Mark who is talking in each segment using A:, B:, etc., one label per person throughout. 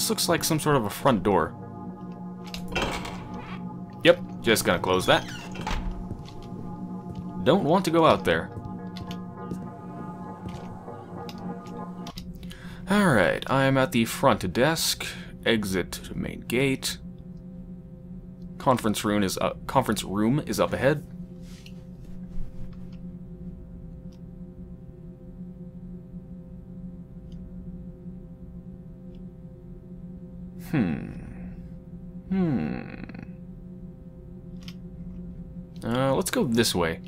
A: This looks like some sort of a front door. Yep, just gonna close that. Don't want to go out there. Alright, I'm at the front desk. Exit to main gate. Conference room is up, conference room is up ahead. This way.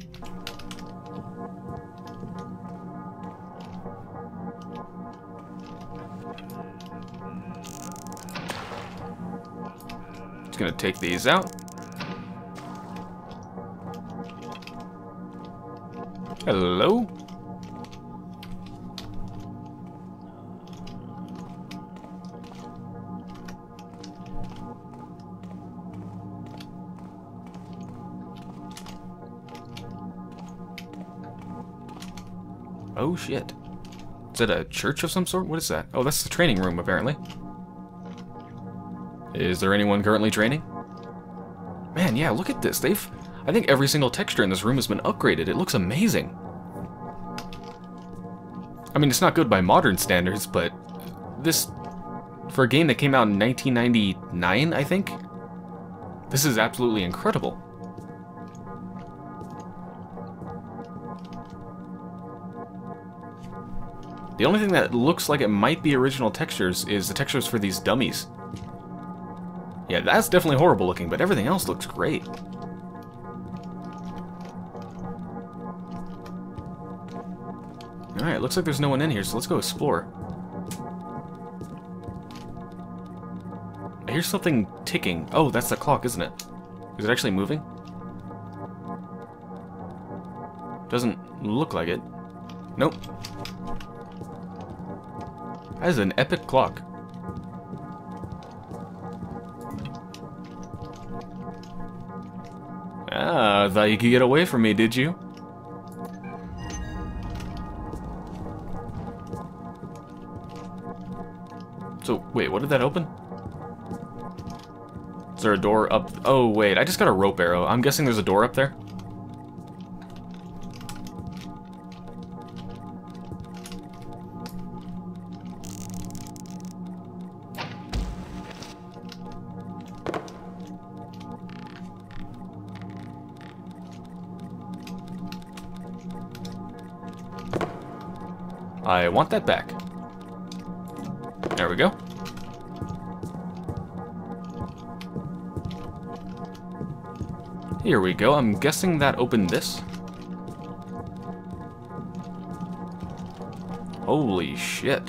A: Just gonna take these out. Hello? Oh shit. Is that a church of some sort? What is that? Oh, that's the training room, apparently. Is there anyone currently training? Man, yeah, look at this. They've... I think every single texture in this room has been upgraded. It looks amazing. I mean, it's not good by modern standards, but this... For a game that came out in 1999, I think? This is absolutely incredible. The only thing that looks like it might be original textures is the textures for these dummies. Yeah, that's definitely horrible looking, but everything else looks great. Alright, looks like there's no one in here, so let's go explore. I hear something ticking. Oh, that's the clock, isn't it? Is it actually moving? Doesn't look like it. Nope. That is an epic clock. Ah, I thought you could get away from me, did you? So, wait, what did that open? Is there a door up? Oh, wait, I just got a rope arrow. I'm guessing there's a door up there? Want that back. There we go. Here we go. I'm guessing that opened this. Holy shit.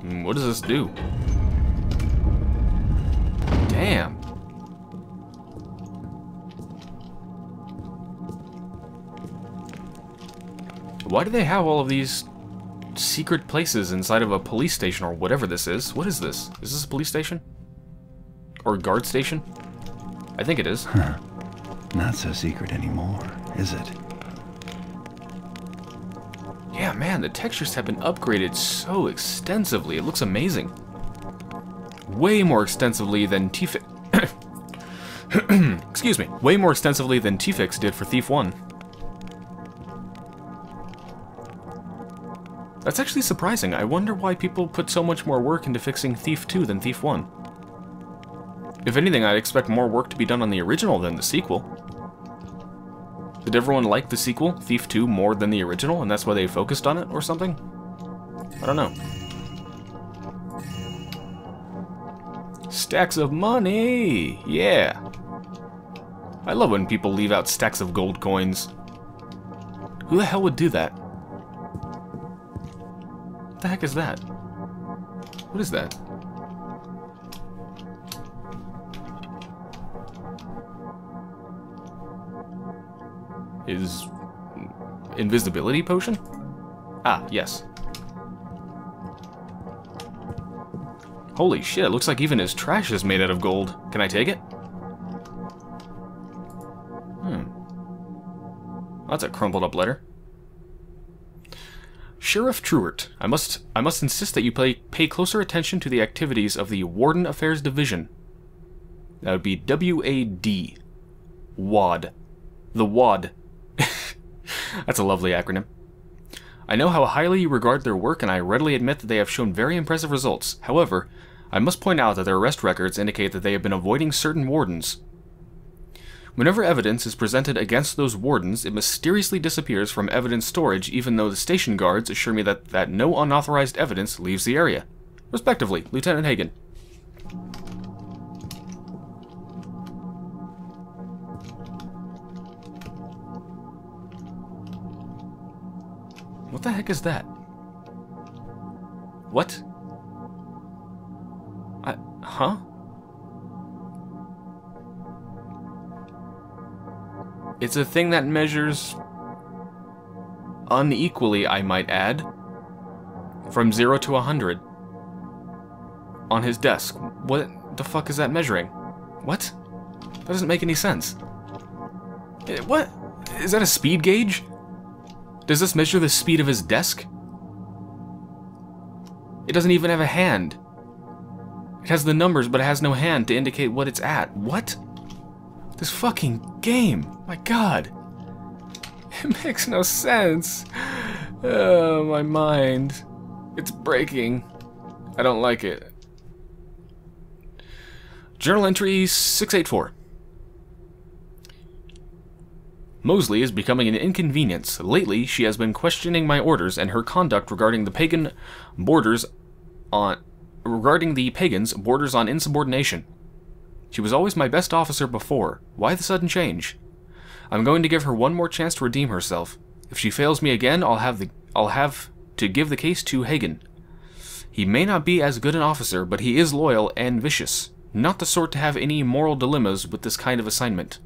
A: Hmm, what does this do? Why do they have all of these secret places inside of a police station or whatever this is? What is this? Is this a police station? Or guard station? I think it is.
B: Huh. Not so secret anymore, is it?
A: Yeah, man, the textures have been upgraded so extensively. It looks amazing. Way more extensively than T-Fix... Excuse me. Way more extensively than T-Fix did for Thief 1. That's actually surprising. I wonder why people put so much more work into fixing Thief 2 than Thief 1. If anything, I'd expect more work to be done on the original than the sequel. Did everyone like the sequel, Thief 2, more than the original, and that's why they focused on it, or something? I don't know. Stacks of money! Yeah! I love when people leave out stacks of gold coins. Who the hell would do that? What the heck is that? What is that? Is... Invisibility potion? Ah, yes. Holy shit, it looks like even his trash is made out of gold. Can I take it? Hmm. That's a crumpled up letter. Sheriff Truart, I must I must insist that you pay, pay closer attention to the activities of the Warden Affairs Division. That would be W-A-D. WAD. The WAD. That's a lovely acronym. I know how highly you regard their work, and I readily admit that they have shown very impressive results. However, I must point out that their arrest records indicate that they have been avoiding certain wardens. Whenever evidence is presented against those wardens, it mysteriously disappears from evidence storage even though the station guards assure me that, that no unauthorized evidence leaves the area. Respectively, Lieutenant Hagen. What the heck is that? What? I, huh? It's a thing that measures unequally, I might add, from 0 to 100 on his desk. What the fuck is that measuring? What? That doesn't make any sense. Eh, what? Is that a speed gauge? Does this measure the speed of his desk? It doesn't even have a hand. It has the numbers, but it has no hand to indicate what it's at. What? This fucking game. My god. It makes no sense. Oh, my mind. It's breaking. I don't like it. Journal entry 684. Mosley is becoming an inconvenience. Lately, she has been questioning my orders and her conduct regarding the pagan borders on regarding the pagans borders on insubordination. She was always my best officer before. Why the sudden change? I'm going to give her one more chance to redeem herself. If she fails me again, I'll have the I'll have to give the case to Hagen. He may not be as good an officer, but he is loyal and vicious. Not the sort to have any moral dilemmas with this kind of assignment.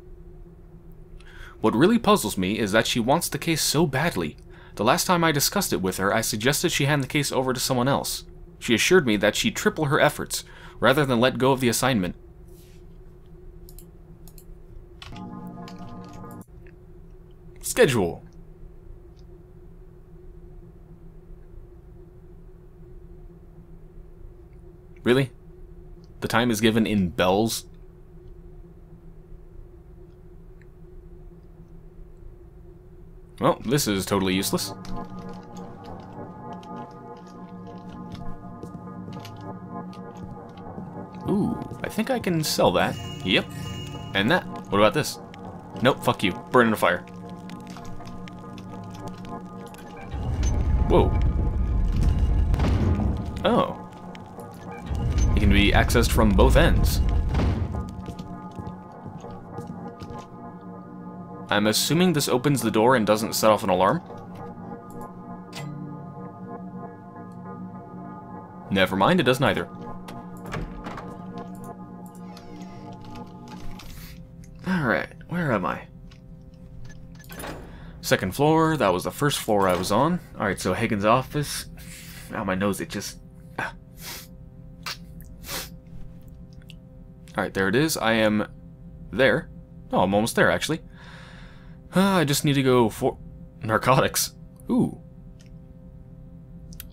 A: What really puzzles me is that she wants the case so badly. The last time I discussed it with her, I suggested she hand the case over to someone else. She assured me that she'd triple her efforts, rather than let go of the assignment. Schedule. Really? The time is given in bells? Well, this is totally useless. Ooh, I think I can sell that. Yep. And that. What about this? Nope, fuck you. Burn in a fire. Whoa. Oh. It can be accessed from both ends. I'm assuming this opens the door and doesn't set off an alarm. Never mind, it does neither. Alright, where am I? Second floor, that was the first floor I was on. Alright, so Hagen's office. Now my nose, it just... Ah. Alright, there it is. I am there. Oh, I'm almost there, actually. Uh, I just need to go for narcotics. Ooh.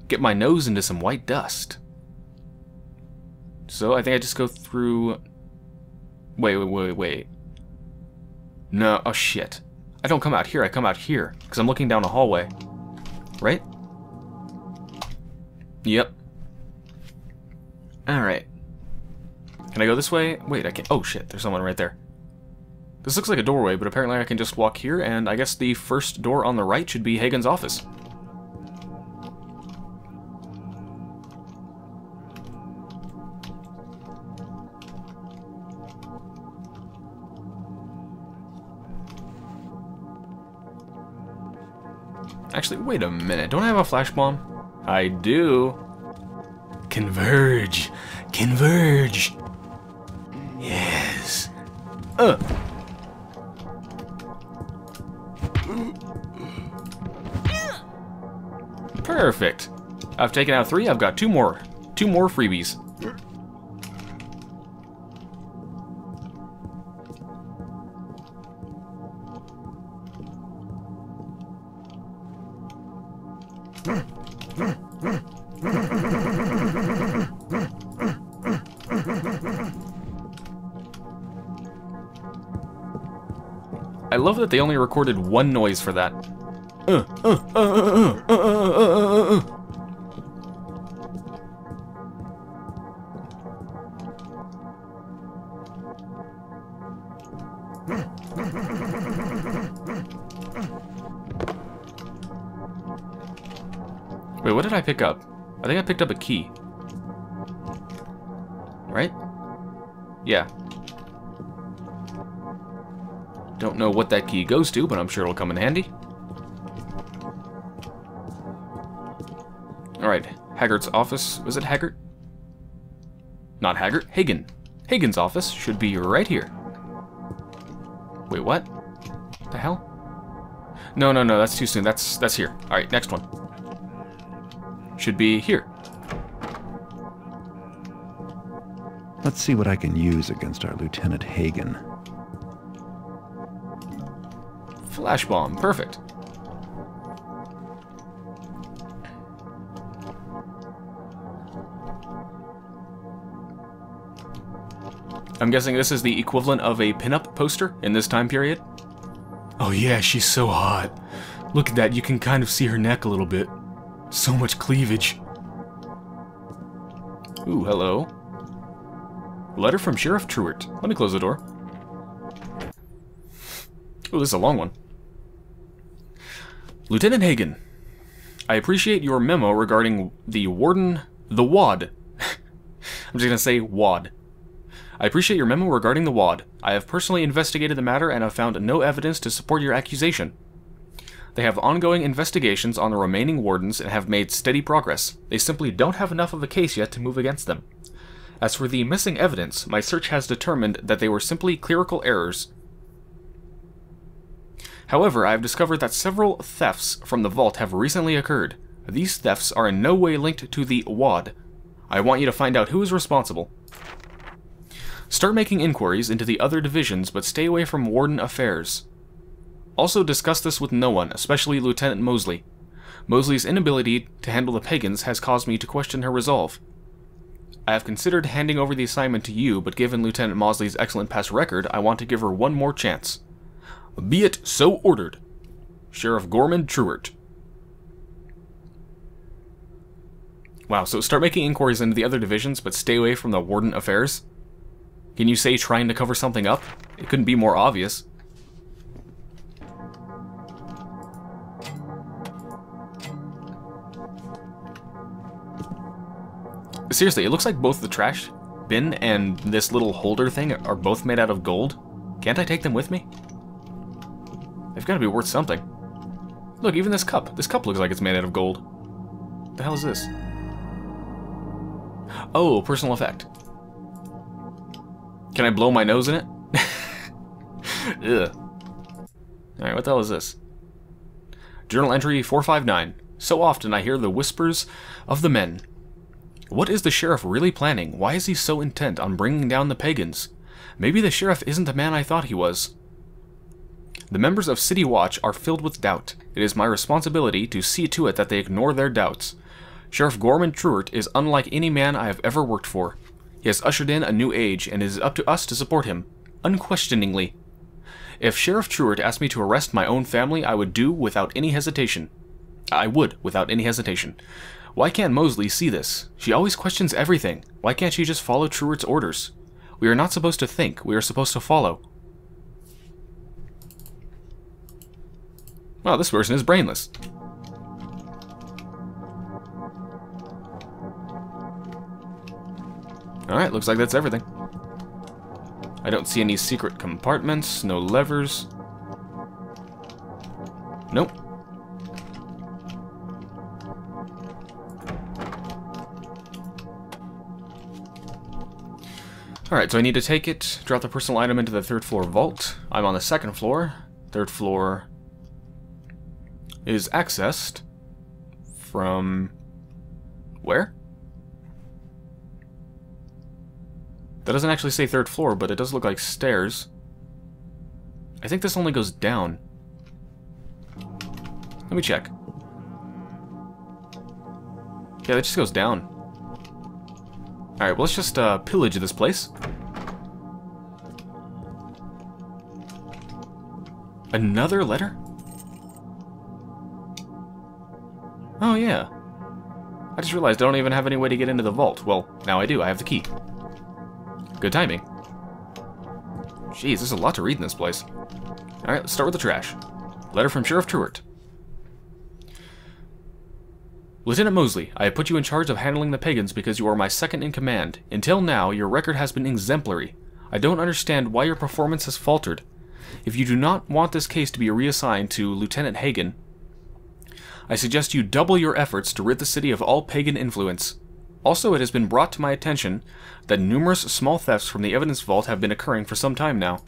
A: Get my nose into some white dust. So I think I just go through... Wait, wait, wait, wait. No, oh shit. I don't come out here, I come out here. Because I'm looking down a hallway. Right? Yep. Alright. Can I go this way? Wait, I can't. Oh shit, there's someone right there. This looks like a doorway, but apparently I can just walk here, and I guess the first door on the right should be Hagen's office. Actually, wait a minute. Don't I have a flash bomb? I do. Converge. Converge. Yes. Uh. Perfect. I've taken out three, I've got two more. Two more freebies. that they only recorded one noise for that. Wait, what did I pick up? I think I picked up a key. Right? Yeah, don't know what that key goes to, but I'm sure it'll come in handy. Alright, Haggart's office. Was it Haggart? Not Haggart, Hagen. Hagen's office should be right here. Wait, what? The hell? No, no, no, that's too soon. That's that's here. Alright, next one. Should be here.
B: Let's see what I can use against our Lieutenant Hagen.
A: Flash bomb, perfect. I'm guessing this is the equivalent of a pinup poster in this time period? Oh yeah, she's so hot. Look at that, you can kind of see her neck a little bit. So much cleavage. Ooh, hello. Letter from Sheriff Truart. Let me close the door. Ooh, this is a long one. Lieutenant Hagen, I appreciate your memo regarding the Warden... the WAD. I'm just gonna say WAD. I appreciate your memo regarding the WAD. I have personally investigated the matter and have found no evidence to support your accusation. They have ongoing investigations on the remaining wardens and have made steady progress. They simply don't have enough of a case yet to move against them. As for the missing evidence, my search has determined that they were simply clerical errors. However, I have discovered that several thefts from the vault have recently occurred. These thefts are in no way linked to the WAD. I want you to find out who is responsible. Start making inquiries into the other divisions, but stay away from Warden affairs. Also discuss this with no one, especially Lieutenant Mosley. Mosley's inability to handle the pagans has caused me to question her resolve. I have considered handing over the assignment to you, but given Lieutenant Mosley's excellent past record, I want to give her one more chance. Be it so ordered. Sheriff Gorman Truart. Wow, so start making inquiries into the other divisions, but stay away from the Warden affairs? Can you say trying to cover something up? It couldn't be more obvious. Seriously, it looks like both the trash bin and this little holder thing are both made out of gold. Can't I take them with me? They've got to be worth something. Look, even this cup. This cup looks like it's made out of gold. The hell is this? Oh, personal effect. Can I blow my nose in it? Ugh. Alright, what the hell is this? Journal entry 459. So often I hear the whispers of the men. What is the sheriff really planning? Why is he so intent on bringing down the pagans? Maybe the sheriff isn't the man I thought he was. The members of City Watch are filled with doubt. It is my responsibility to see to it that they ignore their doubts. Sheriff Gorman Truart is unlike any man I have ever worked for. He has ushered in a new age, and it is up to us to support him, unquestioningly. If Sheriff Truart asked me to arrest my own family, I would do without any hesitation. I would, without any hesitation. Why can't Mosley see this? She always questions everything. Why can't she just follow Truert's orders? We are not supposed to think, we are supposed to follow. Wow, this person is brainless. Alright, looks like that's everything. I don't see any secret compartments, no levers. Nope. Alright, so I need to take it, drop the personal item into the third floor vault. I'm on the second floor. Third floor is accessed from... where? That doesn't actually say third floor, but it does look like stairs. I think this only goes down. Let me check. Yeah, that just goes down. Alright, well, let's just uh, pillage this place. Another letter? Oh, yeah. I just realized I don't even have any way to get into the vault. Well, now I do. I have the key. Good timing. Jeez, there's a lot to read in this place. Alright, let's start with the trash. Letter from Sheriff Truart. Lieutenant Mosley, I have put you in charge of handling the pagans because you are my second in command. Until now, your record has been exemplary. I don't understand why your performance has faltered. If you do not want this case to be reassigned to Lieutenant Hagen, I suggest you double your efforts to rid the city of all pagan influence. Also, it has been brought to my attention that numerous small thefts from the evidence vault have been occurring for some time now.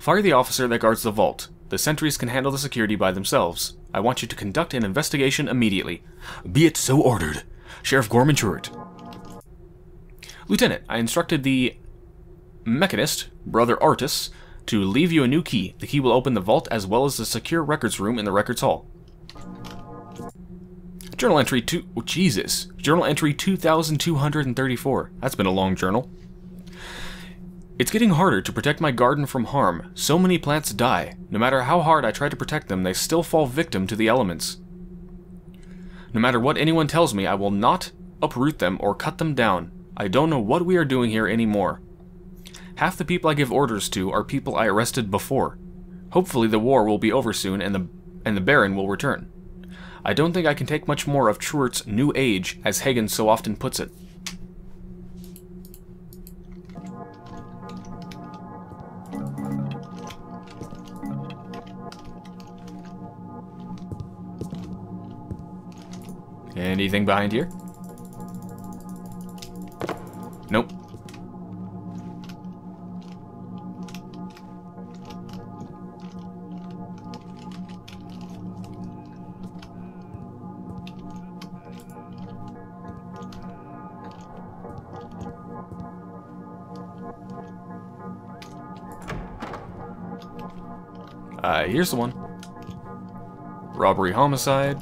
A: Fire the officer that guards the vault. The sentries can handle the security by themselves. I want you to conduct an investigation immediately. Be it so ordered. Sheriff Gorman Truart. Lieutenant, I instructed the mechanist, Brother Artis, to leave you a new key. The key will open the vault as well as the secure records room in the records hall. Journal entry 2... Oh, Jesus. Journal entry 2234. That's been a long journal. It's getting harder to protect my garden from harm. So many plants die. No matter how hard I try to protect them, they still fall victim to the elements. No matter what anyone tells me, I will not uproot them or cut them down. I don't know what we are doing here anymore. Half the people I give orders to are people I arrested before. Hopefully the war will be over soon and the and the Baron will return. I don't think I can take much more of Truart's new age, as Hagen so often puts it. Anything behind here? Here's the one. Robbery, homicide.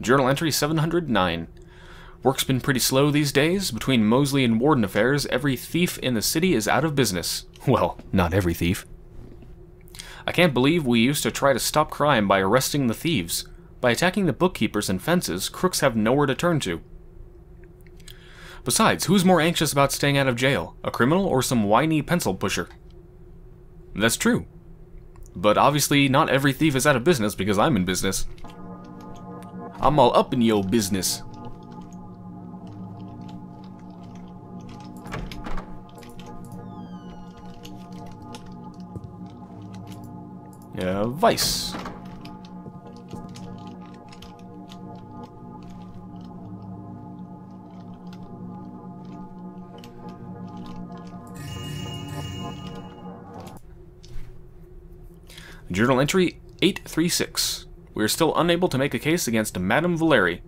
A: Journal entry 709. Work's been pretty slow these days. Between Mosley and Warden affairs, every thief in the city is out of business. Well, not every thief. I can't believe we used to try to stop crime by arresting the thieves. By attacking the bookkeepers and fences, crooks have nowhere to turn to. Besides, who's more anxious about staying out of jail, a criminal or some whiny pencil pusher? That's true. But obviously, not every thief is out of business because I'm in business. I'm all up in yo business. Yeah, Vice. Journal entry 836. We are still unable to make a case against Madame Valeri.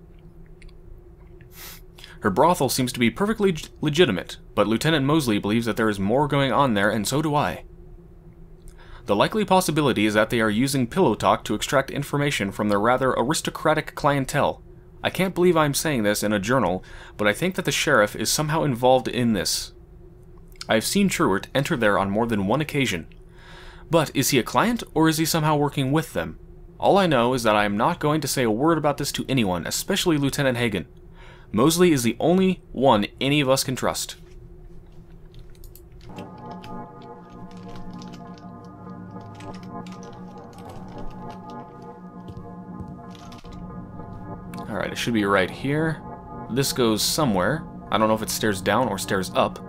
A: Her brothel seems to be perfectly legitimate, but Lieutenant Mosley believes that there is more going on there, and so do I. The likely possibility is that they are using pillow talk to extract information from their rather aristocratic clientele. I can't believe I'm saying this in a journal, but I think that the sheriff is somehow involved in this. I have seen Truart enter there on more than one occasion. But is he a client, or is he somehow working with them? All I know is that I am not going to say a word about this to anyone, especially Lieutenant Hagen. Mosley is the only one any of us can trust. Alright, it should be right here. This goes somewhere. I don't know if it stairs down or stairs up.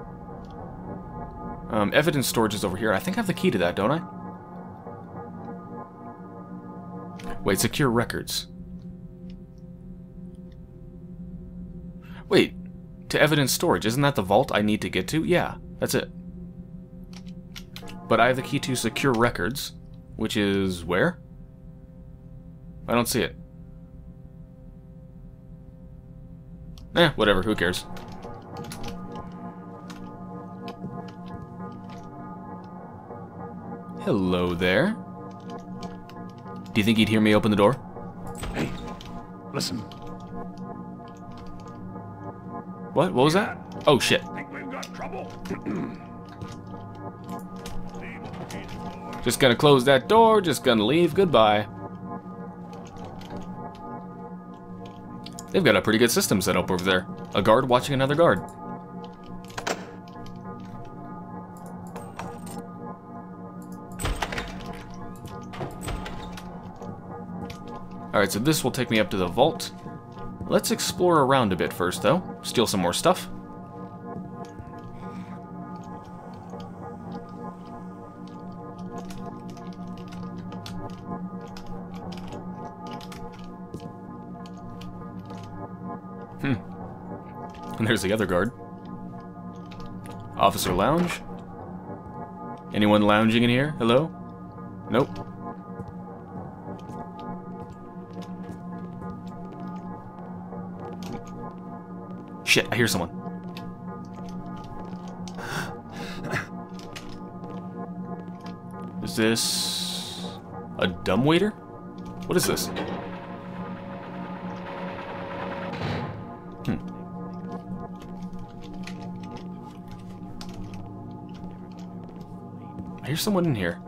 A: Um, evidence storage is over here. I think I have the key to that, don't I? Wait, secure records. Wait, to evidence storage, isn't that the vault I need to get to? Yeah, that's it. But I have the key to secure records, which is where? I don't see it. Eh, whatever, who cares? Hello there. Do you think he'd hear me open the door?
B: Hey, listen.
A: What? What was that? Oh, shit.
B: Think we've got trouble?
A: Just gonna close that door, just gonna leave, goodbye. They've got a pretty good system set up over there. A guard watching another guard. Alright, so this will take me up to the vault. Let's explore around a bit first, though. Steal some more stuff. Hmm. And there's the other guard. Officer Lounge? Anyone lounging in here? Hello? Nope. Shit, I hear someone. Is this... a dumbwaiter? What is this? Hmm. I hear someone in here.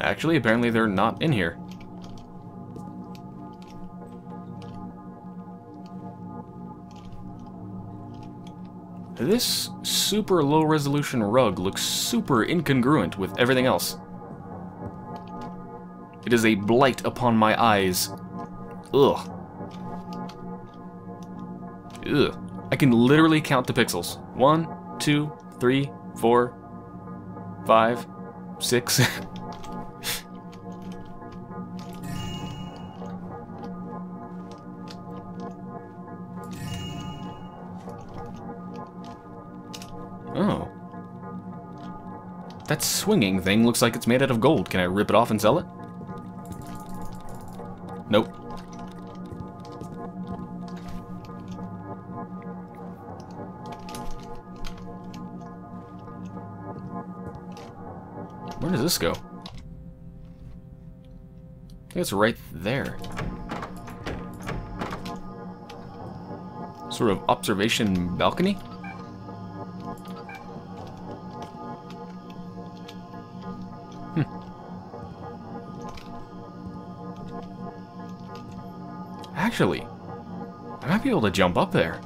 A: Actually, apparently they're not in here. This super low resolution rug looks super incongruent with everything else. It is a blight upon my eyes. Ugh. Ugh. I can literally count the pixels. One, two, three, four, five, six. swinging thing looks like it's made out of gold. Can I rip it off and sell it? Nope. Where does this go? I think it's right there. Sort of observation balcony? Actually, I might be able to jump up there.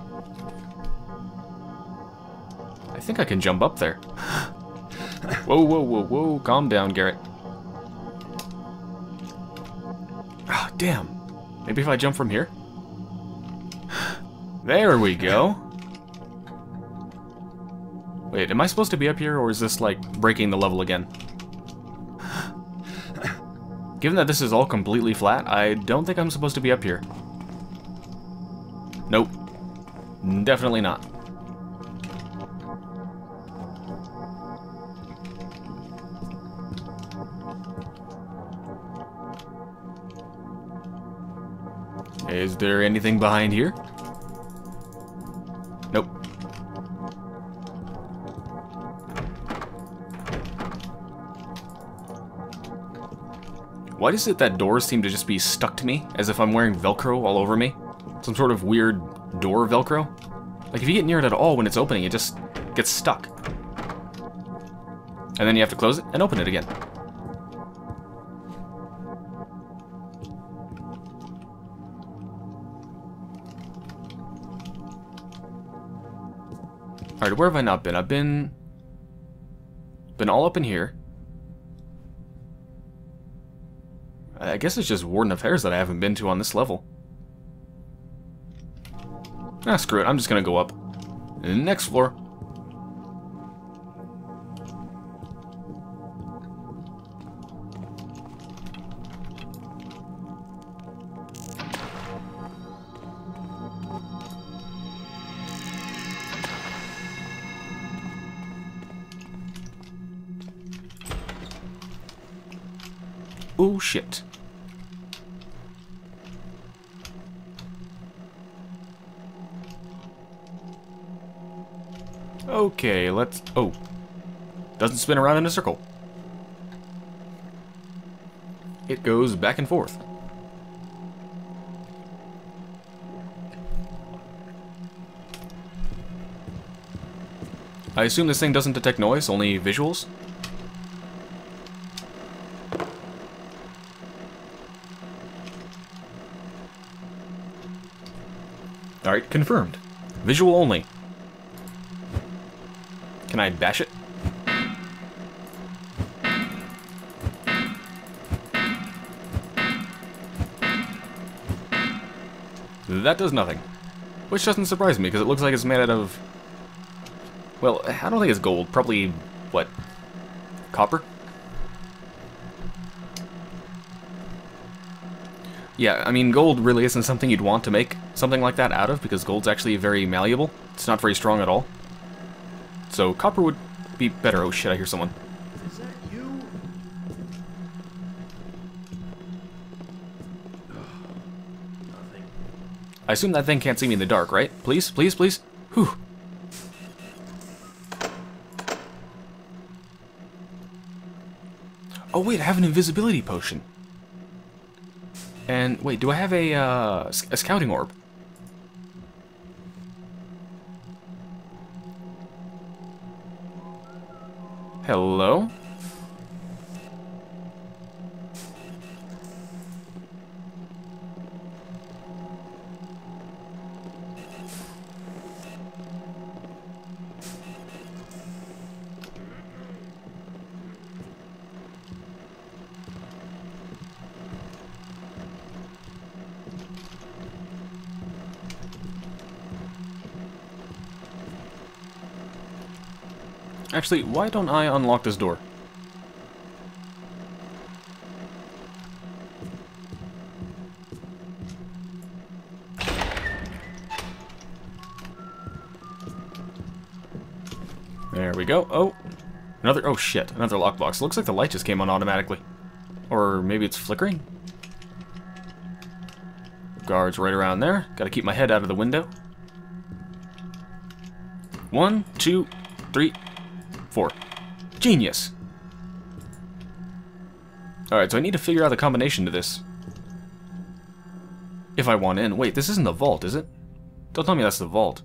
A: I think I can jump up there. whoa, whoa, whoa, whoa. Calm down, Garrett. Ah, oh, damn. Maybe if I jump from here? There we go. Wait, am I supposed to be up here, or is this, like, breaking the level again? Given that this is all completely flat, I don't think I'm supposed to be up here. Nope. Definitely not. Is there anything behind here? Nope. Why does it that doors seem to just be stuck to me, as if I'm wearing Velcro all over me? Some sort of weird door Velcro? Like, if you get near it at all when it's opening, it just gets stuck. And then you have to close it and open it again. Alright, where have I not been? I've been... Been all up in here. I guess it's just Warden Affairs that I haven't been to on this level. Ah, screw it. I'm just gonna go up. Next floor. Oh shit. Okay, let's... Oh. Doesn't spin around in a circle. it goes back and forth. I assume this thing doesn't detect noise, only visuals? Alright, confirmed. Visual only. Can I bash it? That does nothing. Which doesn't surprise me, because it looks like it's made out of... Well, I don't think it's gold. Probably, what, copper? Yeah, I mean, gold really isn't something you'd want to make something like that out of, because gold's actually very malleable. It's not very strong at all. So copper would be better. Oh shit, I hear someone.
C: Is that you? Nothing.
A: I assume that thing can't see me in the dark, right? Please, please, please? Whew. Oh wait, I have an invisibility potion. And wait, do I have a, uh, a scouting orb? Hello? Actually, why don't I unlock this door? There we go. Oh, another. Oh shit, another lockbox. Looks like the light just came on automatically, or maybe it's flickering. Guards right around there. Got to keep my head out of the window. One, two, three, four. Genius. Alright, so I need to figure out the combination to this. If I want in. Wait, this isn't the vault, is it? Don't tell me that's the vault.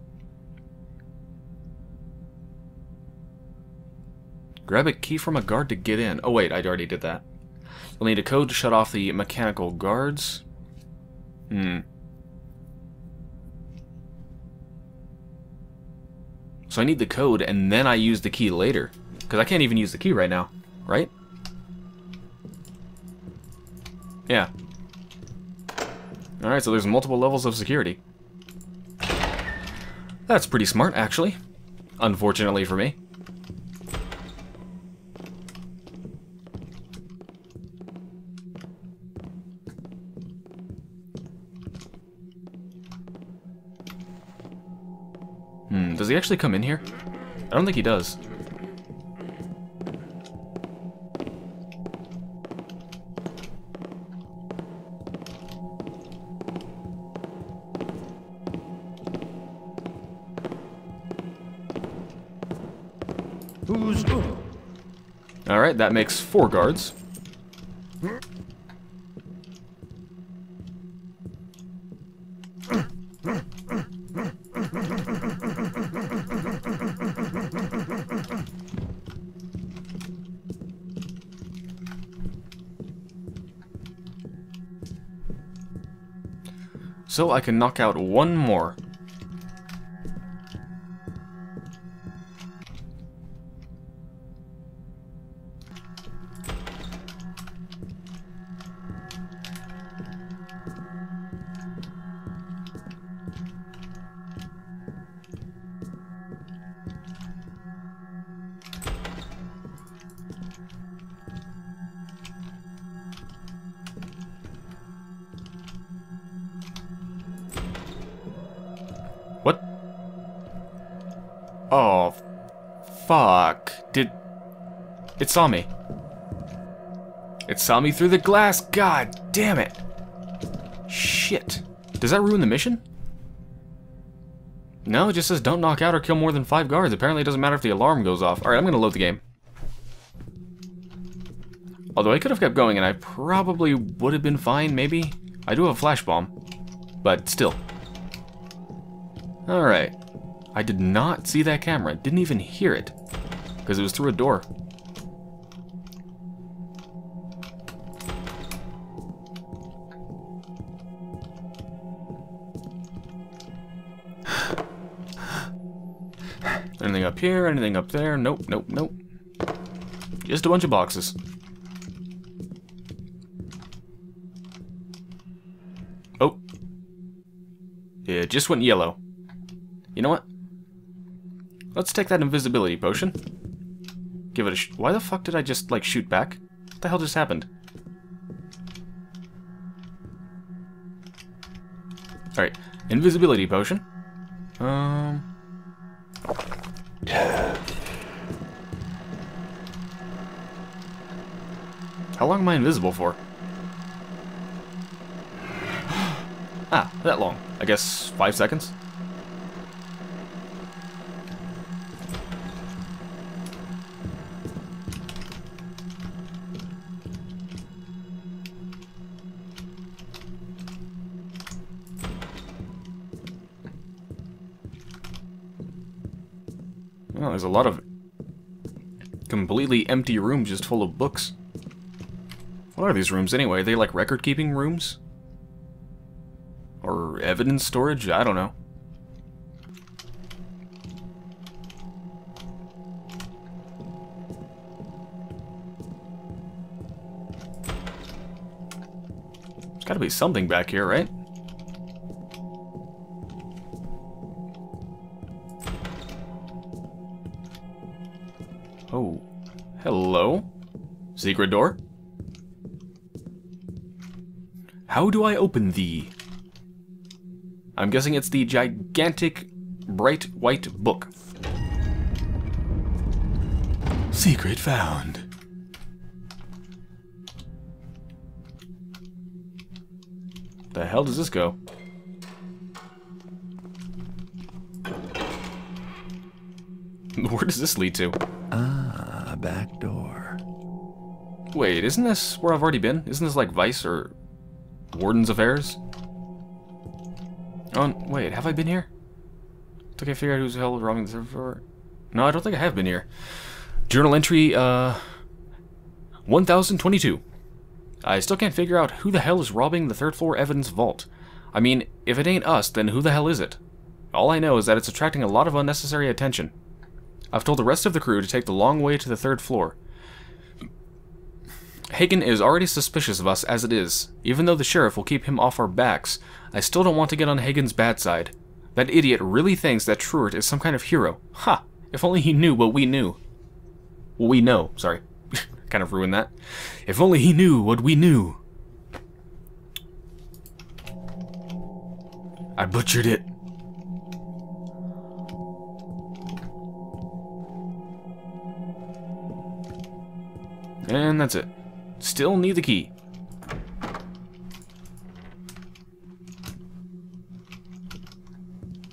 A: Grab a key from a guard to get in. Oh wait, I already did that. You'll need a code to shut off the mechanical guards. Hmm. So I need the code, and then I use the key later. Because I can't even use the key right now, right? Yeah. Alright, so there's multiple levels of security. That's pretty smart, actually. Unfortunately for me. He actually come in here? I don't think he does.
C: Who's?
A: Alright, that makes four guards. So I can knock out one more. It saw me. It saw me through the glass. God damn it. Shit. Does that ruin the mission? No, it just says don't knock out or kill more than five guards. Apparently it doesn't matter if the alarm goes off. Alright, I'm gonna load the game. Although I could have kept going and I probably would have been fine, maybe. I do have a flash bomb, but still. Alright. I did not see that camera, didn't even hear it, because it was through a door. Up here? Anything up there? Nope, nope, nope. Just a bunch of boxes. Oh. It just went yellow. You know what? Let's take that invisibility potion. Give it a sh- Why the fuck did I just, like, shoot back? What the hell just happened? Alright. Invisibility potion. Um... How long am I invisible for? ah, that long. I guess five seconds? Well, there's a lot of completely empty rooms just full of books. What are these rooms anyway? Are they like record-keeping rooms? Or evidence storage? I don't know. There's gotta be something back here, right? Secret door? How do I open thee? I'm guessing it's the gigantic, bright white book. Secret found. The hell does this go? Where does this lead to? Wait, isn't this where I've already been? Isn't this like Vice or Warden's Affairs? Oh, wait, have I been here? Took I figure out who's the hell robbing the server. No, I don't think I have been here. Journal entry, uh... 1022. I still can't figure out who the hell is robbing the third floor evidence vault. I mean, if it ain't us, then who the hell is it? All I know is that it's attracting a lot of unnecessary attention. I've told the rest of the crew to take the long way to the third floor. Hagen is already suspicious of us as it is. Even though the sheriff will keep him off our backs, I still don't want to get on Hagen's bad side. That idiot really thinks that Truart is some kind of hero. Ha! If only he knew what we knew. What we know, sorry. kind of ruined that. If only he knew what we knew. I butchered it. And that's it. Still need the key.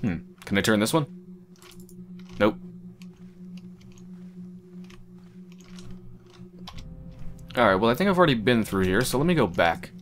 A: Hmm. Can I turn this one? Nope. Alright, well I think I've already been through here, so let me go back.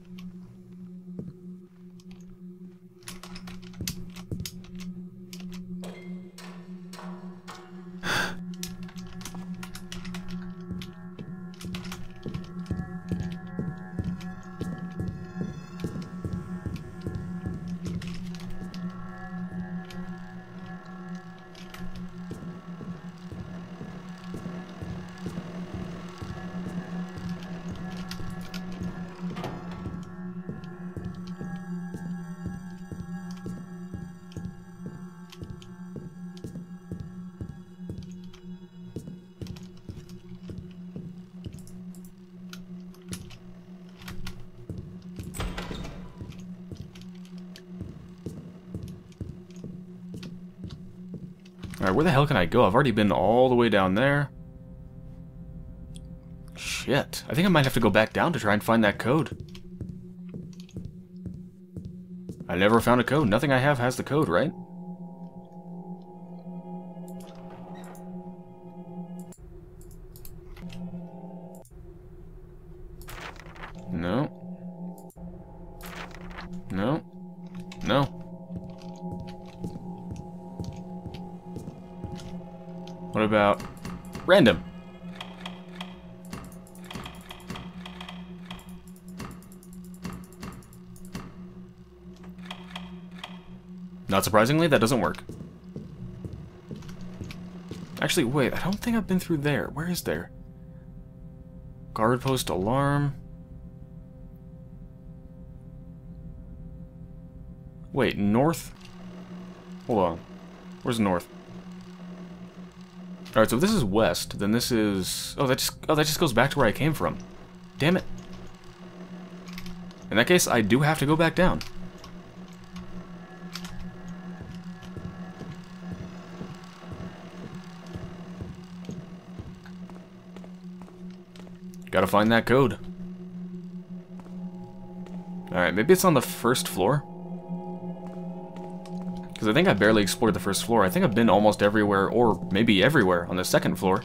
A: I've already been all the way down there. Shit. I think I might have to go back down to try and find that code. I never found a code. Nothing I have has the code, right? Not surprisingly, that doesn't work. Actually, wait, I don't think I've been through there. Where is there? Guard post alarm. Wait, north? Hold on. Where's north? Alright, so if this is west, then this is... Oh, that just oh that just goes back to where I came from. Damn it. In that case, I do have to go back down. Gotta find that code. Alright, maybe it's on the first floor? Because I think I barely explored the first floor. I think I've been almost everywhere, or maybe everywhere, on the second floor.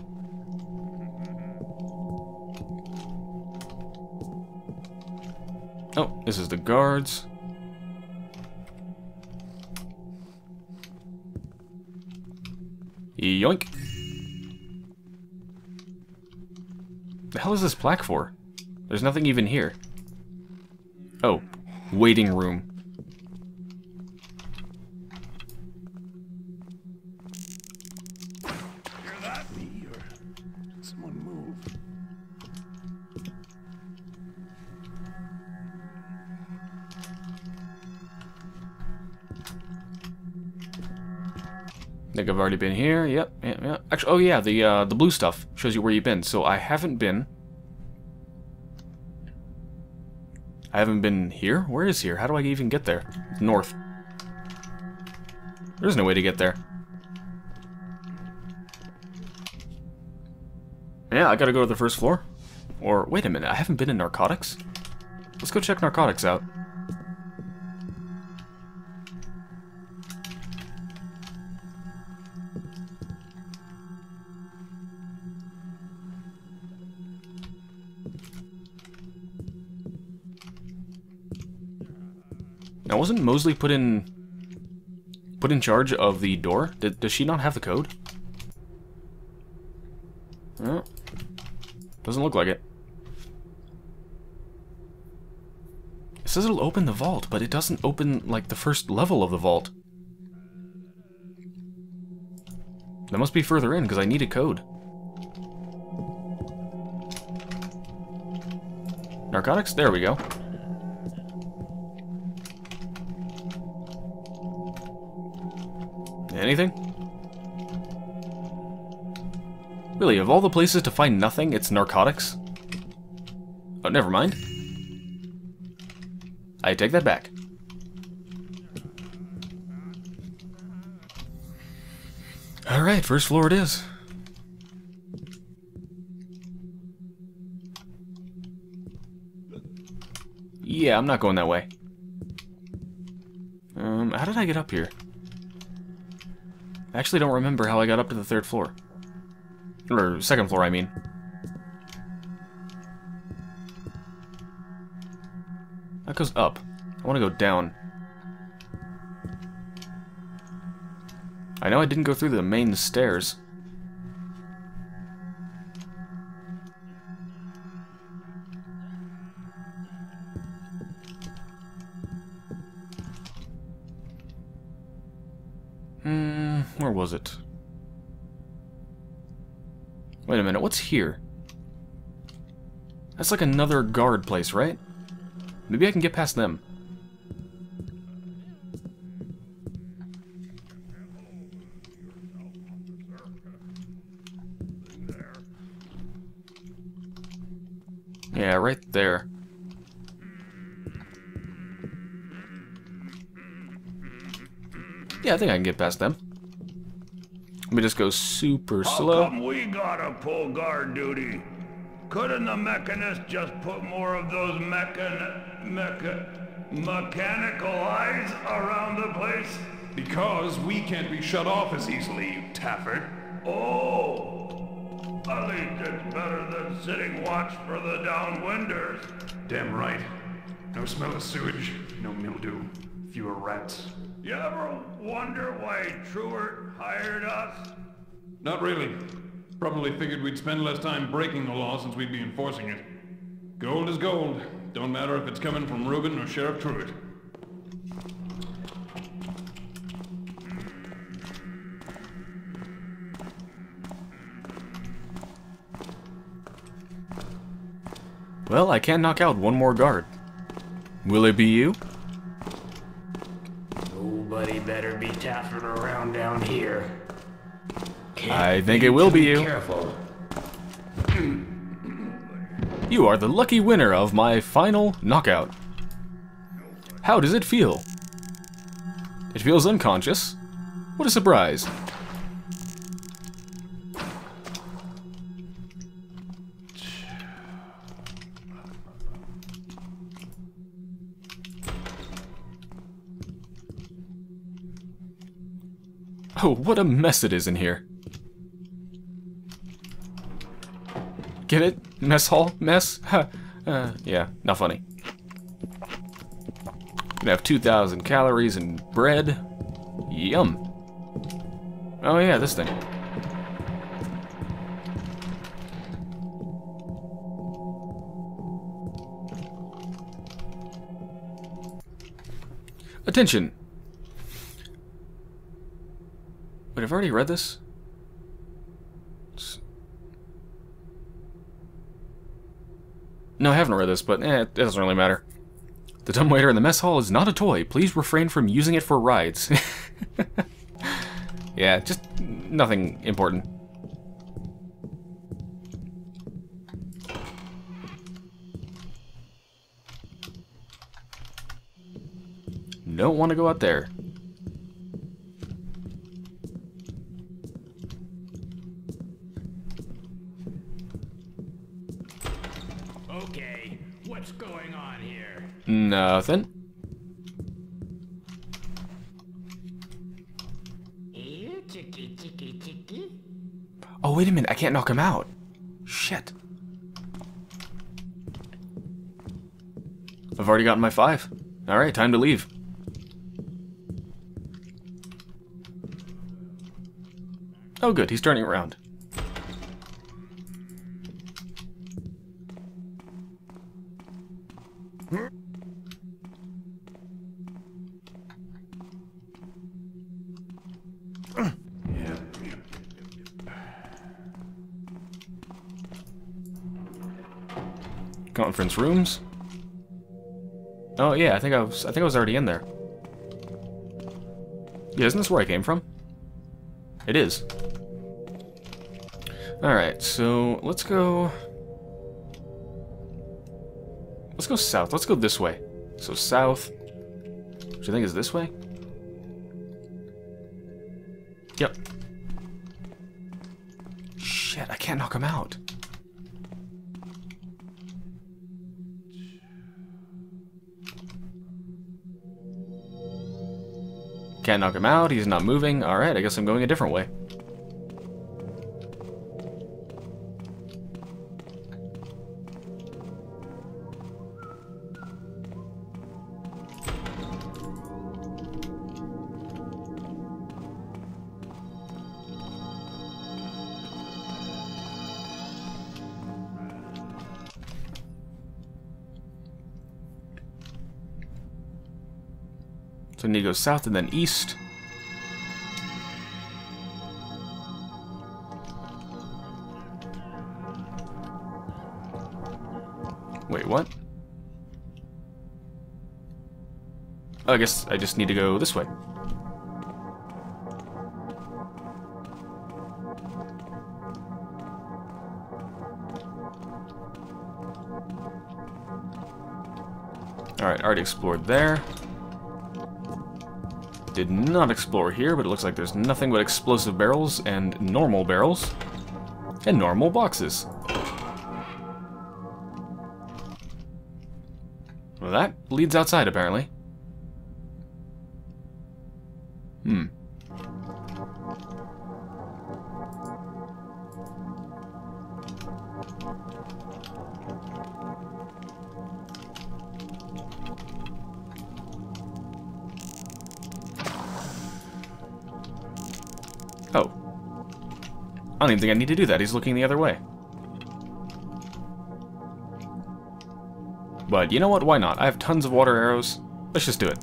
A: Oh, this is the guards. Yoink. Hell is this plaque for? There's nothing even here. Oh, waiting room. I think I've already been here. Yep, yep, yep. Actually, oh yeah, the uh, the blue stuff shows you where you've been. So I haven't been. I haven't been here. Where is here? How do I even get there? North. There's no way to get there. Yeah, I gotta go to the first floor. Or wait a minute, I haven't been in narcotics. Let's go check narcotics out. Now, wasn't Mosley put in put in charge of the door? Did, does she not have the code? Doesn't look like it. It says it'll open the vault, but it doesn't open, like, the first level of the vault. That must be further in, because I need a code. Narcotics? There we go. Anything? Really, of all the places to find nothing, it's narcotics? Oh, never mind. I take that back. Alright, first floor it is. Yeah, I'm not going that way. Um, how did I get up here? I actually don't remember how I got up to the third floor. Or second floor, I mean. That goes up. I want to go down. I know I didn't go through the main stairs. Hmm, where was it? Wait a minute, what's here? That's like another guard place, right? Maybe I can get past them. Yeah, right there. Yeah, I think I can get past them. Let me just go super
D: How
A: slow.
D: come we gotta pull guard duty? Couldn't the mechanist just put more of those mechan... mecha... mechanical eyes around the place?
C: Because we can't be shut off as easily, you taffert.
D: Oh! At least it's better than sitting watch for the downwinders.
C: Damn right. No smell of sewage, no mildew, fewer rats.
D: You ever wonder why Truart hired us?
C: Not really. Probably figured we'd spend less time breaking the law since we'd be enforcing it. Gold is gold. Don't matter if it's coming from Reuben or Sheriff Truart.
A: Well, I can knock out one more guard. Will it be you?
E: Nobody better be taffing around down here.
A: I think it will be you.
E: Careful.
A: You are the lucky winner of my final knockout. How does it feel? It feels unconscious. What a surprise. Oh, what a mess it is in here. Get it? Mess hall? Mess? uh, yeah, not funny. Gonna have 2,000 calories and bread. Yum. Oh yeah, this thing. Attention! Wait, I've already read this? No, I haven't read this, but eh, it doesn't really matter. The dumbwaiter in the mess hall is not a toy. Please refrain from using it for rides. yeah, just nothing important. Don't want to go out there.
E: What's going on here?
A: Nothing.
E: Here, chicky, chicky, chicky.
A: Oh, wait a minute. I can't knock him out. Shit. I've already gotten my five. Alright, time to leave. Oh, good. He's turning around. Conference rooms. Oh yeah, I think I was I think I was already in there. Yeah, isn't this where I came from? It is. Alright, so let's go Let's go south. Let's go this way. So south. Which I think is this way? Yep. Shit, I can't knock him out. Can't knock him out, he's not moving. Alright, I guess I'm going a different way. Need to go south and then east. Wait, what? Oh, I guess I just need to go this way. Alright, already explored there. Did not explore here, but it looks like there's nothing but explosive barrels and normal barrels. And normal boxes. Well, that leads outside, apparently. Even think I need to do that. He's looking the other way. But you know what? Why not? I have tons of water arrows. Let's just do it.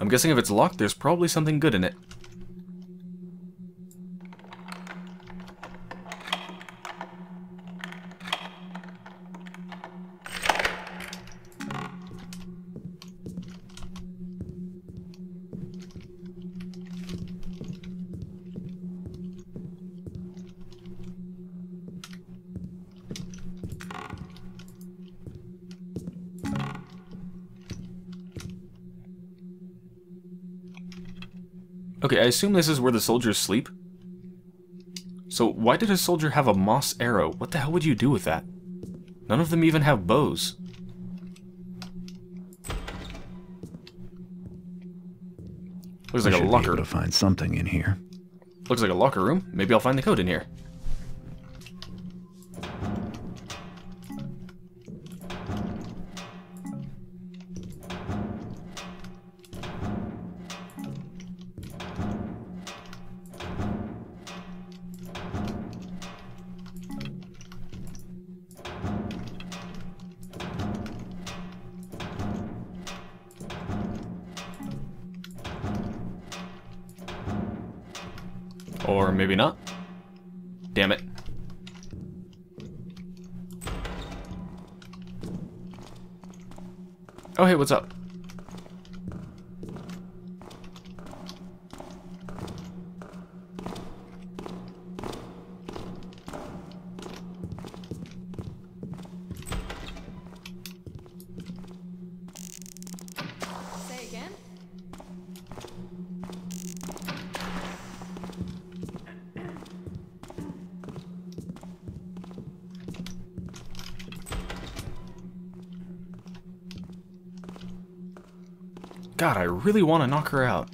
A: I'm guessing if it's locked, there's probably something good in it. Assume this is where the soldiers sleep. So why did a soldier have a moss arrow? What the hell would you do with that? None of them even have bows. Looks like a locker.
B: to find something in here.
A: Looks like a locker room. Maybe I'll find the code in here. What's up? God, I really want to knock her out.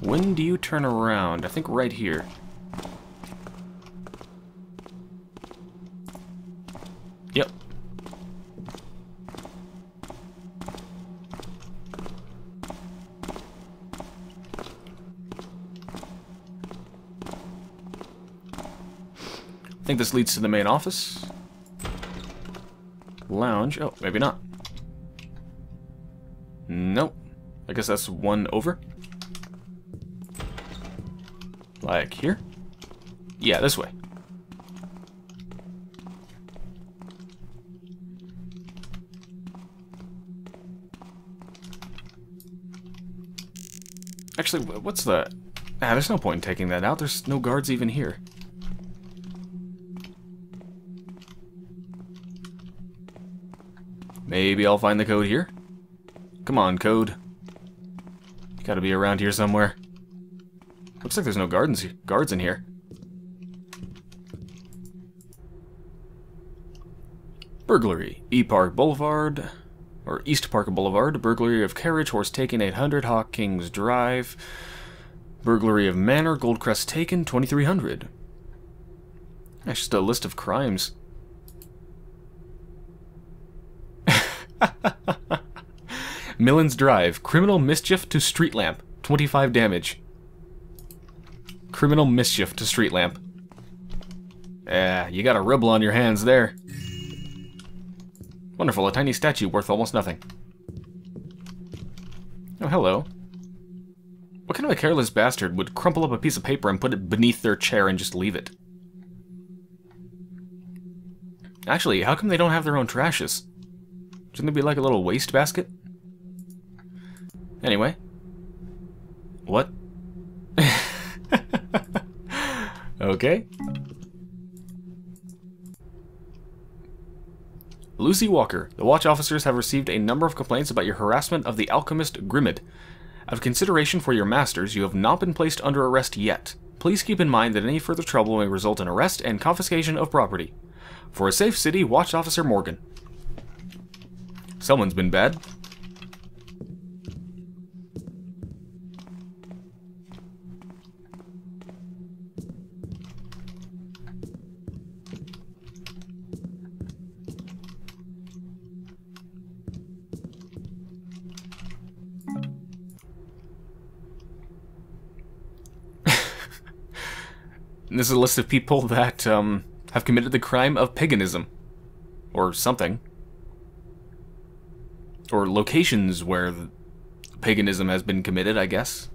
A: When do you turn around? I think right here. This leads to the main office. Lounge. Oh, maybe not. Nope. I guess that's one over. Like here? Yeah, this way. Actually, what's the... Ah, there's no point in taking that out. There's no guards even here. Maybe I'll find the code here. Come on, code. You gotta be around here somewhere. Looks like there's no gardens, guards in here. Burglary. E Park Boulevard, or East Park Boulevard. Burglary of carriage, horse taken 800, Hawk Kings Drive. Burglary of manor, Goldcrest taken 2300. That's just a list of crimes. Millens Drive. Criminal mischief to street lamp. 25 damage. Criminal mischief to street lamp. Yeah, you got a rebel on your hands there. Wonderful, a tiny statue worth almost nothing. Oh, hello. What kind of a careless bastard would crumple up a piece of paper and put it beneath their chair and just leave it? Actually, how come they don't have their own trashes? Shouldn't it be like a little waste basket? Anyway. What? okay. Lucy Walker, the watch officers have received a number of complaints about your harassment of the alchemist Grimid. Out of consideration for your masters, you have not been placed under arrest yet. Please keep in mind that any further trouble may result in arrest and confiscation of property. For a safe city, Watch Officer Morgan. Someone's been bad. This is a list of people that um, have committed the crime of paganism. Or something. Or locations where paganism has been committed, I guess.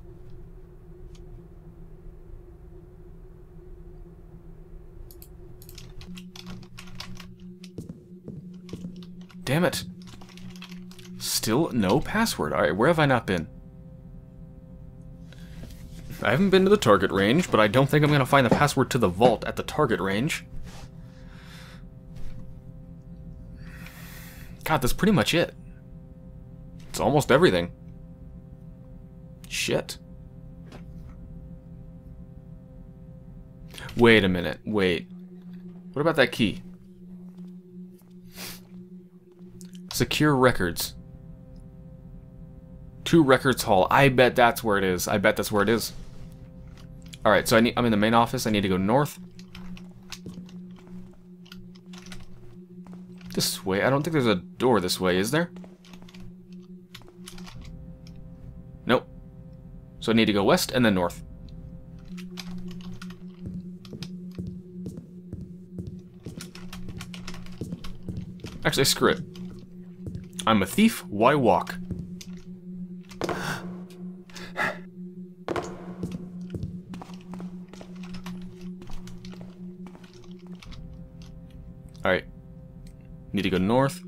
A: Damn it. Still no password. Alright, where have I not been? I haven't been to the target range, but I don't think I'm going to find the password to the vault at the target range. God, that's pretty much it. It's almost everything. Shit. Wait a minute, wait. What about that key? Secure records. Two records hall. I bet that's where it is. I bet that's where it is. Alright, so I need, I'm in the main office. I need to go north. This way. I don't think there's a door this way, is there? Nope. So I need to go west and then north. Actually, screw it. I'm a thief, why walk? To go north.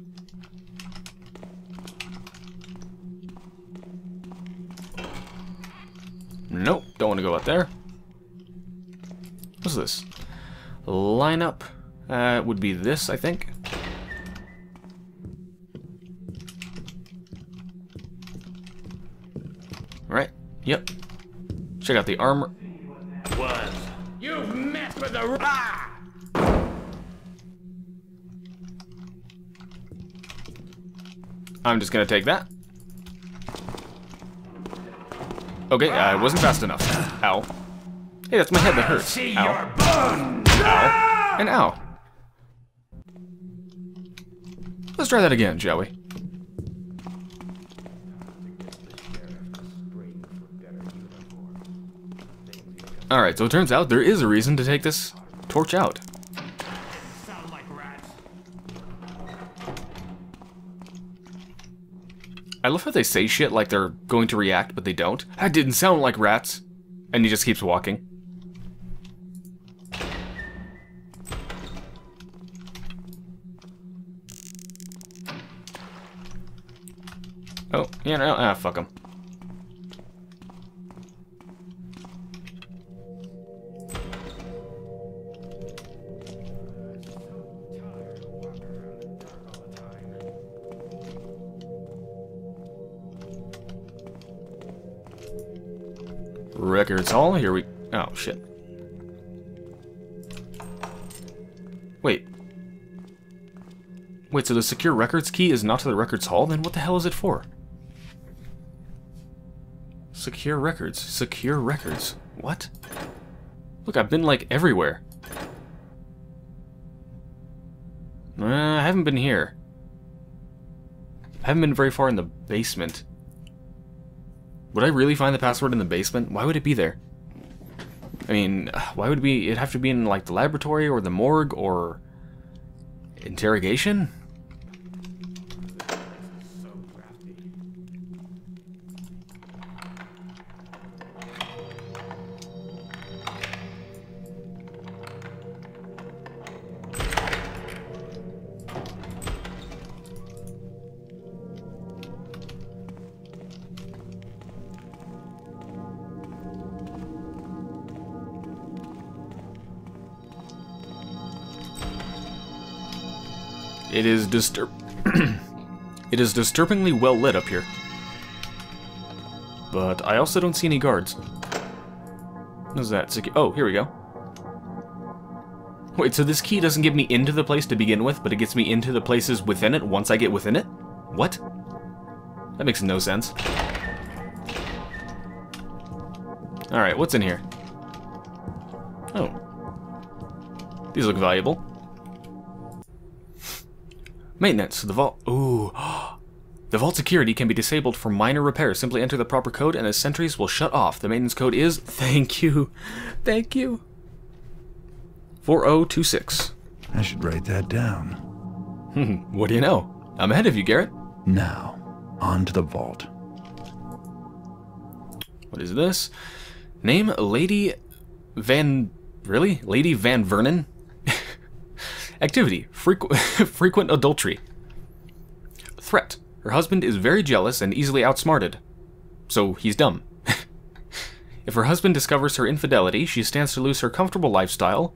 A: Nope, don't want to go out there. What's this? Lineup uh, would be this, I think. Right? Yep. Check out the armor. I'm just gonna take that. Okay, I wasn't fast enough. Ow. Hey, that's my head that hurts. Ow. Ow. And ow. Let's try that again, shall we? Alright, so it turns out there is a reason to take this torch out. I love how they say shit like they're going to react, but they don't. That didn't sound like rats. And he just keeps walking. Oh, yeah, no, ah, fuck him. Records Hall, here we... Oh, shit. Wait. Wait, so the secure records key is not to the records hall? Then what the hell is it for? Secure records. Secure records. What? Look, I've been, like, everywhere. Uh, I haven't been here. I haven't been very far in the basement. Would I really find the password in the basement? Why would it be there? I mean, why would it be? It'd have to be in, like, the laboratory or the morgue or... Interrogation? It is disturb. it is disturbingly well lit up here. But I also don't see any guards. What is that? Secu oh, here we go. Wait, so this key doesn't get me into the place to begin with, but it gets me into the places within it once I get within it? What? That makes no sense. Alright, what's in here? Oh. These look valuable. Maintenance. The vault. Ooh. The vault security can be disabled for minor repairs. Simply enter the proper code and the sentries will shut off. The maintenance code is... Thank you. Thank you. 4026.
B: I should write that down.
A: Hmm, what do you know? I'm ahead of you, Garrett.
B: Now, on to the vault.
A: What is this? Name Lady Van... Really? Lady Van Vernon? Activity. Frequ frequent adultery. Threat. Her husband is very jealous and easily outsmarted. So he's dumb. if her husband discovers her infidelity, she stands to lose her comfortable lifestyle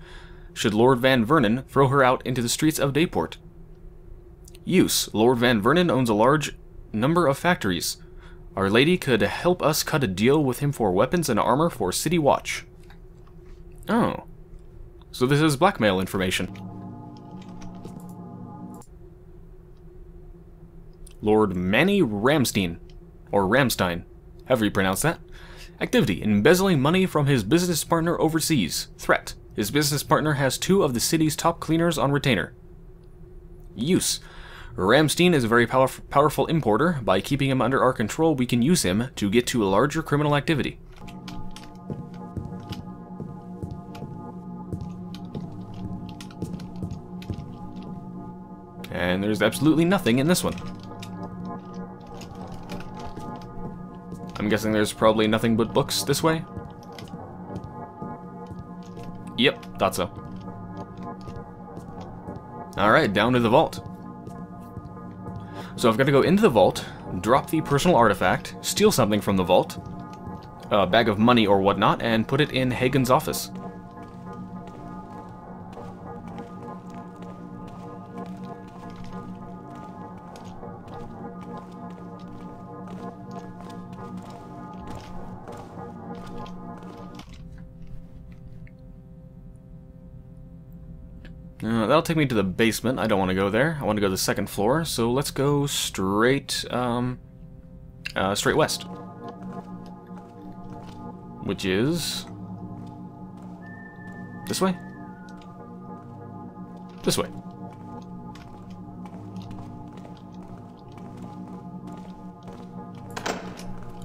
A: should Lord Van Vernon throw her out into the streets of Dayport. Use. Lord Van Vernon owns a large number of factories. Our Lady could help us cut a deal with him for weapons and armor for City Watch. Oh. So this is blackmail information. Lord Manny Ramstein, or Ramstein, however you pronounce that. Activity, embezzling money from his business partner overseas. Threat, his business partner has two of the city's top cleaners on retainer. Use, Ramstein is a very power powerful importer. By keeping him under our control, we can use him to get to a larger criminal activity. And there's absolutely nothing in this one. I'm guessing there's probably nothing but books this way. Yep, thought so. Alright, down to the vault. So I've got to go into the vault, drop the personal artifact, steal something from the vault, a bag of money or whatnot, and put it in Hagen's office. That'll take me to the basement. I don't want to go there. I want to go to the second floor. So let's go straight, um, uh, straight west. Which is... This way? This way.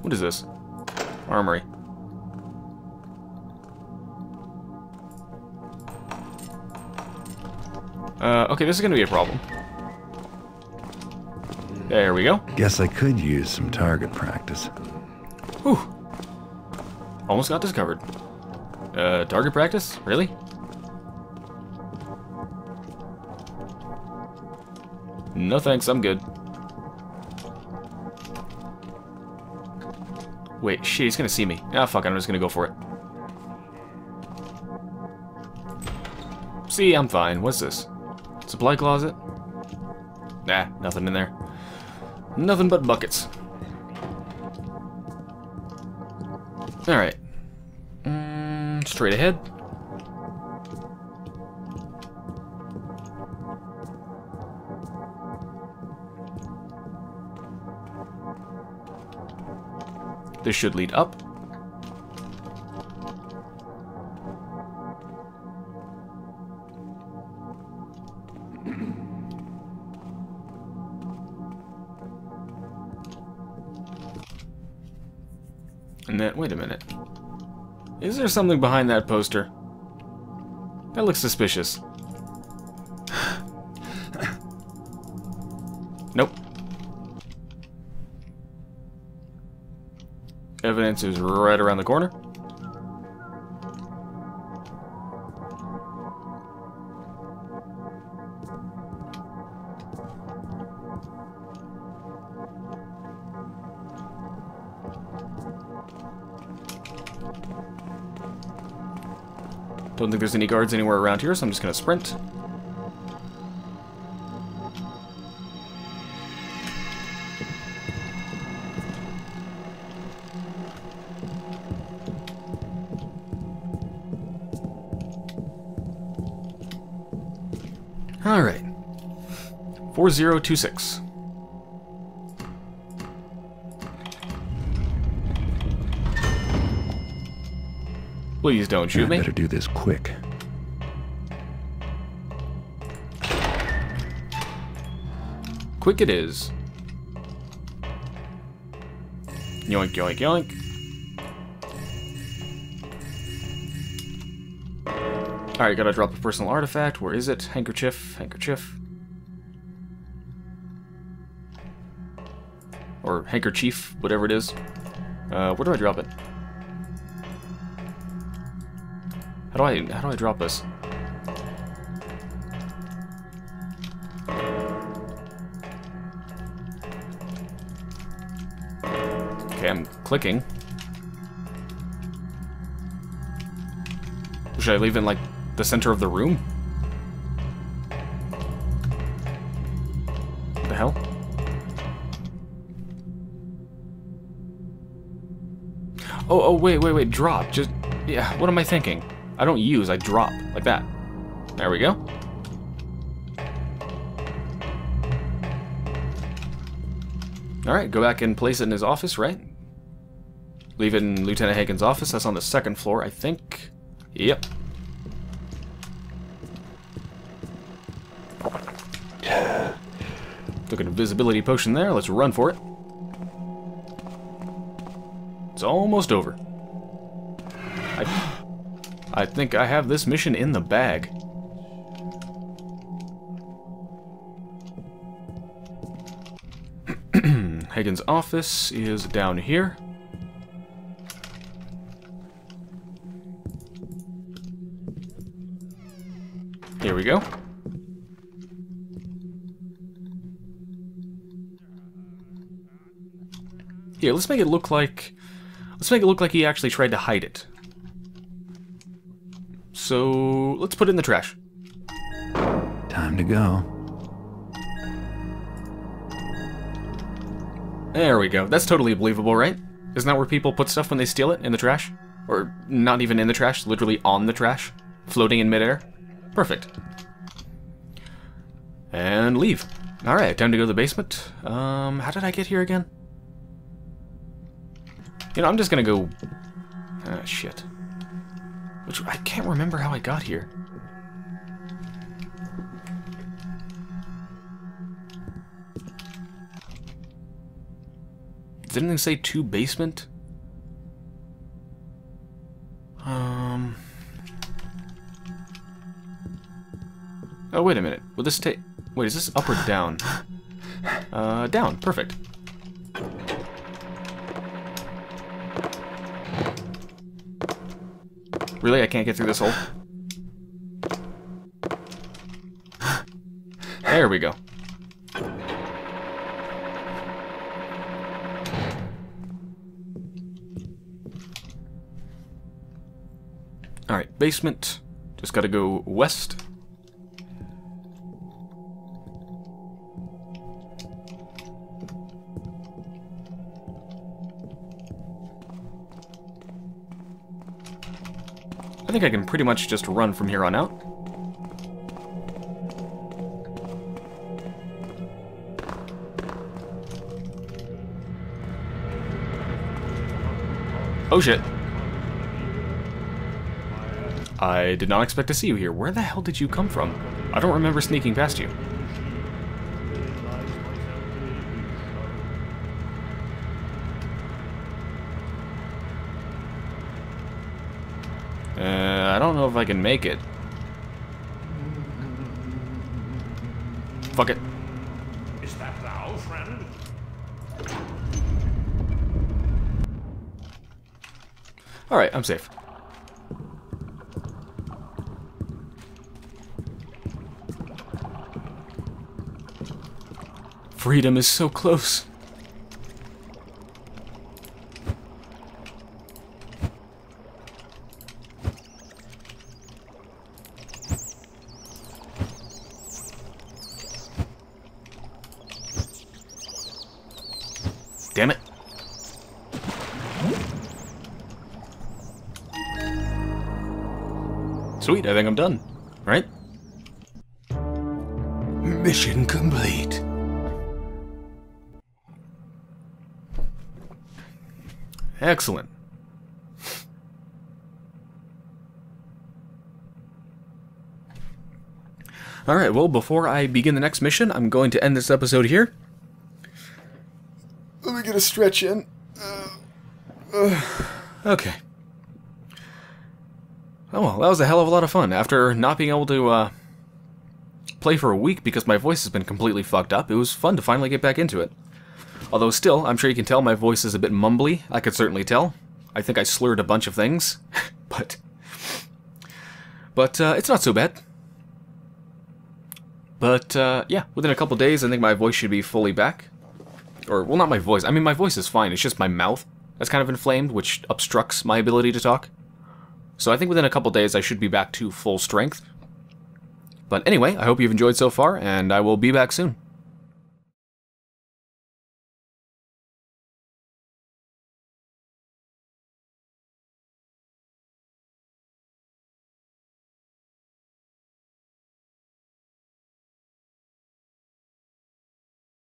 A: What is this? Armory. Uh, okay, this is gonna be a problem. There we go.
B: Guess I could use some target practice.
A: Whew. Almost got discovered. Uh, target practice? Really? No thanks, I'm good. Wait, shit, he's gonna see me. Ah, fuck, I'm just gonna go for it. See, I'm fine. What's this? Supply closet? Nah, nothing in there. Nothing but buckets. Alright. Mm, straight ahead. This should lead up. Is there something behind that poster? That looks suspicious. nope. Evidence is right around the corner. Don't think there's any guards anywhere around here, so I'm just gonna sprint. Alright. 4026. Please don't shoot
B: I
A: me.
B: better do this quick.
A: Quick it is. Yoink, yoink, yoink. Alright, gotta drop a personal artifact. Where is it? Handkerchief, handkerchief. Or handkerchief, whatever it is. Uh, where do I drop it? How do I, how do I drop this? Okay, I'm clicking. Should I leave in, like, the center of the room? What the hell? Oh, oh, wait, wait, wait, drop. Just, yeah, what am I thinking? I don't use, I drop, like that. There we go. Alright, go back and place it in his office, right? Leave it in Lieutenant Hagen's office. That's on the second floor, I think. Yep. Took an invisibility potion there. Let's run for it. It's almost over. I, think I have this mission in the bag. Hagen's office is down here. Here we go. Here, let's make it look like... Let's make it look like he actually tried to hide it. So, let's put it in the trash.
B: Time to go.
A: There we go. That's totally believable, right? Isn't that where people put stuff when they steal it? In the trash? Or not even in the trash, literally on the trash? Floating in midair? Perfect. And leave. Alright, time to go to the basement. Um, how did I get here again? You know, I'm just gonna go... Ah, shit. Which, I can't remember how I got here. Does anything say two basement? Um... Oh, wait a minute. Will this take... Wait, is this up or down? Uh, down. Perfect. Really? I can't get through this hole? There we go. Alright, basement. Just gotta go west. I think I can pretty much just run from here on out. Oh shit. I did not expect to see you here. Where the hell did you come from? I don't remember sneaking past you. Uh, I don't know if I can make it. Fuck it.
D: Is that thou, friend?
A: Alright, I'm safe. Freedom is so close. Damn it. Sweet, I think I'm done. Right? Mission complete. Excellent. Alright, well, before I begin the next mission, I'm going to end this episode here. Let me get a stretch in. Uh, uh, okay. Oh well, that was a hell of a lot of fun. After not being able to uh, play for a week because my voice has been completely fucked up, it was fun to finally get back into it. Although still, I'm sure you can tell my voice is a bit mumbly. I could certainly tell. I think I slurred a bunch of things, but but uh, it's not so bad. But uh, yeah, within a couple days, I think my voice should be fully back. Or well, not my voice. I mean, my voice is fine. It's just my mouth that's kind of inflamed, which obstructs my ability to talk. So I think within a couple days, I should be back to full strength. But anyway, I hope you've enjoyed so far, and I will be back soon.